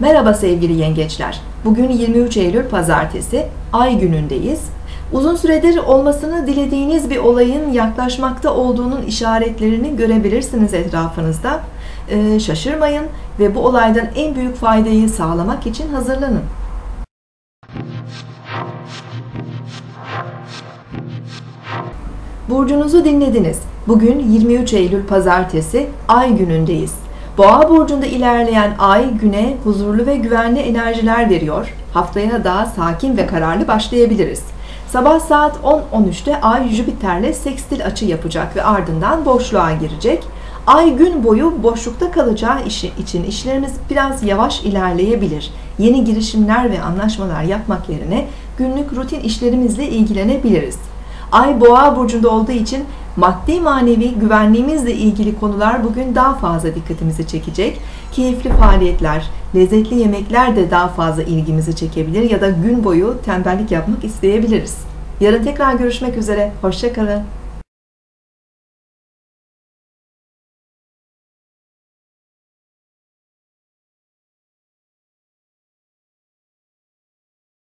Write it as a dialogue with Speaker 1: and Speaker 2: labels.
Speaker 1: Merhaba sevgili yengeçler. Bugün 23 Eylül Pazartesi, Ay günündeyiz. Uzun süredir olmasını dilediğiniz bir olayın yaklaşmakta olduğunun işaretlerini görebilirsiniz etrafınızda. Ee, şaşırmayın ve bu olaydan en büyük faydayı sağlamak için hazırlanın. Burcunuzu dinlediniz. Bugün 23 Eylül Pazartesi, Ay günündeyiz. Boğa burcunda ilerleyen ay güne huzurlu ve güvenli enerjiler veriyor. Haftaya daha sakin ve kararlı başlayabiliriz. Sabah saat 10.13'te Ay Jüpiter'le sekstil açı yapacak ve ardından boşluğa girecek. Ay gün boyu boşlukta kalacağı işi için işlerimiz biraz yavaş ilerleyebilir. Yeni girişimler ve anlaşmalar yapmak yerine günlük rutin işlerimizle ilgilenebiliriz. Ay Boğa burcunda olduğu için maddi manevi güvenliğimizle ilgili konular bugün daha fazla dikkatimizi çekecek. Keyifli faaliyetler, lezzetli yemekler de daha fazla ilgimizi çekebilir ya da gün boyu tembellik yapmak isteyebiliriz. Yarın tekrar görüşmek üzere. Hoşçakalın.